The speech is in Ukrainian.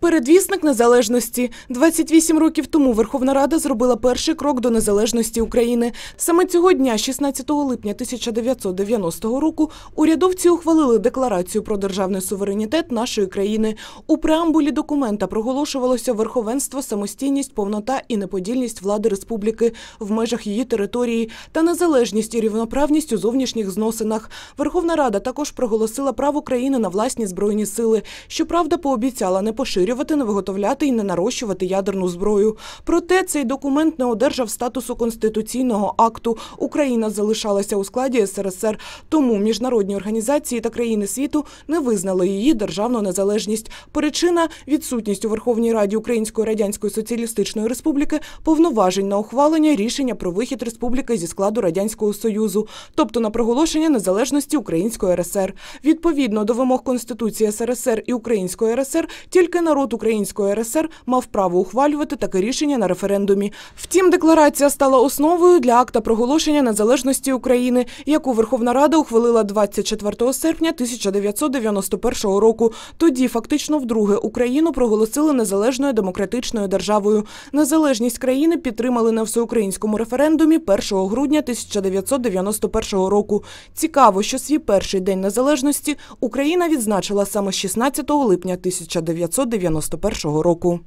Передвісник незалежності 28 років тому Верховна Рада зробила перший крок до незалежності України. Саме цього дня, 16 липня 1990 року, урядовці ухвалили декларацію про державний суверенітет нашої країни. У преамбулі документа проголошувалося верховенство, самостійність, повнота і неподільність влади республіки в межах її території та незалежність і рівноправність у зовнішніх зносинах. Верховна Рада також проголосила право країни на власні збройні сили. Щоправда, пообіцяла не поширювати, не виготовляти і не нарощувати ядерну зброю. Проте цей документ не одержав статусу конституційного акту. Україна залишалася у складі СРСР, тому міжнародні організації та країни світу не визнали її державну незалежність. Причина відсутність у Верховній Раді Української Радянської Соціалістичної Республіки повноважень на ухвалення рішення про вихід республіки зі складу Радянського Союзу, тобто на проголошення незалежності Української РСР. Відповідно до вимог Конституції СРСР і Української РСР, тільки народ Української РСР мав право ухвалювати таке рішення на референдумі. Втім, декларація стала основою для акта проголошення незалежності України, яку Верховна Рада ухвалила 24 серпня 1991 року. Тоді фактично вдруге Україну проголосили незалежною демократичною державою. Незалежність країни підтримали на всеукраїнському референдумі 1 грудня 1991 року. Цікаво, що свій перший день незалежності Україна відзначила саме 16 липня 1991 року.